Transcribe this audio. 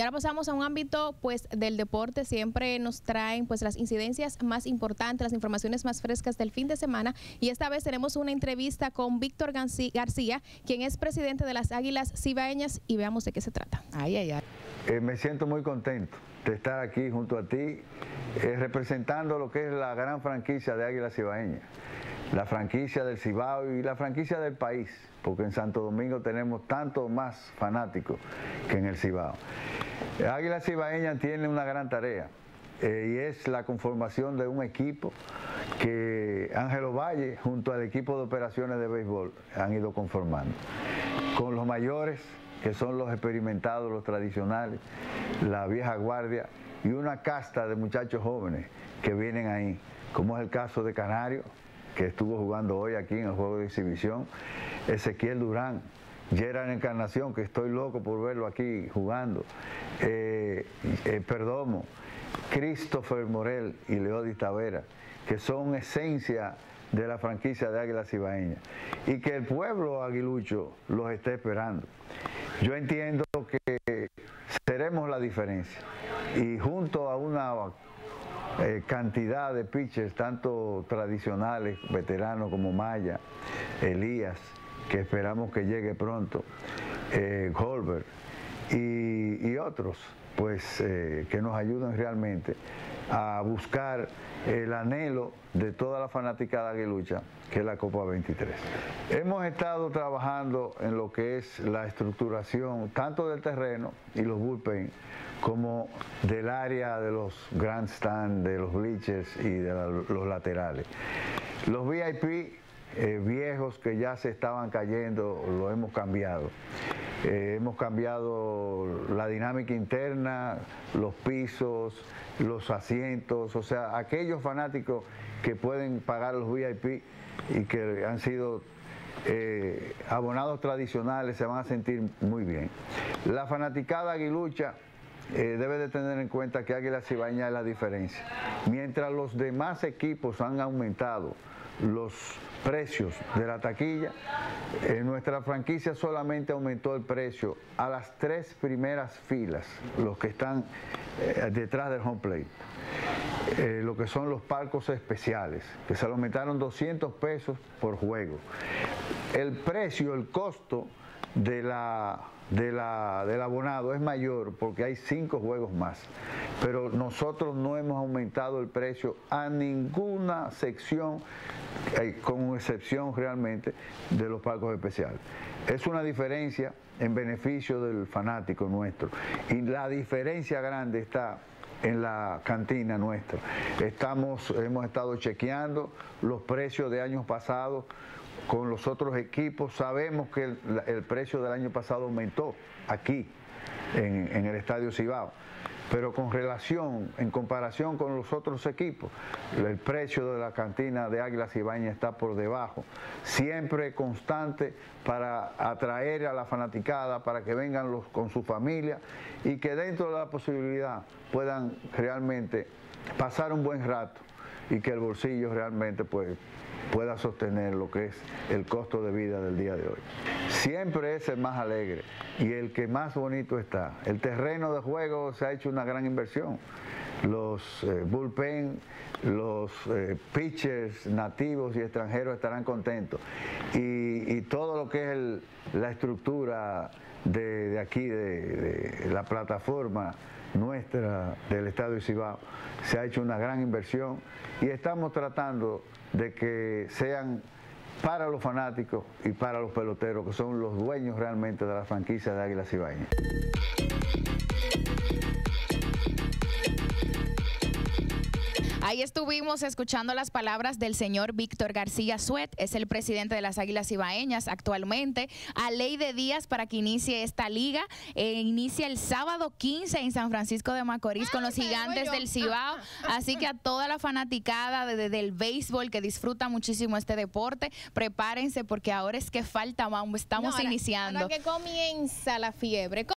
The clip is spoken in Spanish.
Y ahora pasamos a un ámbito pues del deporte, siempre nos traen pues las incidencias más importantes, las informaciones más frescas del fin de semana y esta vez tenemos una entrevista con Víctor García, quien es presidente de las Águilas Cibaeñas y veamos de qué se trata. Ay, ay, ay. Eh, me siento muy contento de estar aquí junto a ti, eh, representando lo que es la gran franquicia de Águilas Cibaeñas, la franquicia del Cibao y la franquicia del país, porque en Santo Domingo tenemos tanto más fanáticos que en el Cibao. Águilas Cibaeñas tiene una gran tarea. Eh, y es la conformación de un equipo que Ángelo Valle junto al equipo de operaciones de béisbol han ido conformando. Con los mayores, que son los experimentados, los tradicionales, la vieja guardia y una casta de muchachos jóvenes que vienen ahí, como es el caso de Canario, que estuvo jugando hoy aquí en el juego de exhibición, Ezequiel Durán, Gerard Encarnación, que estoy loco por verlo aquí jugando, eh, eh, Perdomo, Christopher Morel y Leodis Tavera, que son esencia de la franquicia de Águila Cibaeña y que el pueblo aguilucho los está esperando. Yo entiendo que seremos la diferencia y junto a una eh, cantidad de pitchers, tanto tradicionales, veteranos como Maya, Elías, que esperamos que llegue pronto, eh, y otros, pues eh, que nos ayuden realmente a buscar el anhelo de toda la fanaticada aguilucha, que es la Copa 23. Hemos estado trabajando en lo que es la estructuración tanto del terreno y los bullpen, como del área de los grandstands, de los bleachers y de los laterales. Los VIP eh, viejos que ya se estaban cayendo, lo hemos cambiado. Eh, hemos cambiado la dinámica interna, los pisos, los asientos, o sea, aquellos fanáticos que pueden pagar los VIP y que han sido eh, abonados tradicionales se van a sentir muy bien. La fanaticada aguilucha eh, debe de tener en cuenta que Águila Cibaña es la diferencia. Mientras los demás equipos han aumentado los precios de la taquilla, en nuestra franquicia solamente aumentó el precio a las tres primeras filas, los que están eh, detrás del home plate. Eh, lo que son los palcos especiales, que se aumentaron 200 pesos por juego. El precio, el costo de la, de la, del abonado es mayor porque hay cinco juegos más. Pero nosotros no hemos aumentado el precio a ninguna sección, eh, con excepción realmente de los palcos especiales. Es una diferencia en beneficio del fanático nuestro. Y la diferencia grande está en la cantina nuestra. Estamos, hemos estado chequeando los precios de años pasados con los otros equipos. Sabemos que el, precio del año pasado aumentó aquí, en, en el Estadio Cibao pero con relación, en comparación con los otros equipos, el precio de la cantina de Águilas Ibaña está por debajo. Siempre constante para atraer a la fanaticada, para que vengan con su familia y que dentro de la posibilidad puedan realmente pasar un buen rato y que el bolsillo realmente pues, pueda sostener lo que es el costo de vida del día de hoy. Siempre es el más alegre y el que más bonito está. El terreno de juego se ha hecho una gran inversión. Los eh, bullpen, los eh, pitchers nativos y extranjeros estarán contentos. Y, todo lo que es la estructura de, aquí, de, la plataforma nuestra del Estado de Cibao, se ha hecho una gran inversión y estamos tratando de que sean para los fanáticos y para los peloteros, que son los dueños realmente de la franquicia de Águilas Ibañez. Ahí estuvimos escuchando las palabras del señor Víctor García Suet, es el presidente de las Águilas Ibaeñas actualmente, a ley de días para que inicie esta liga. Eh, inicia el sábado 15 en San Francisco de Macorís con los gigantes del Cibao. Así que a toda la fanaticada del béisbol que disfruta muchísimo este deporte, prepárense porque ahora es que falta, estamos iniciando. que comienza la fiebre.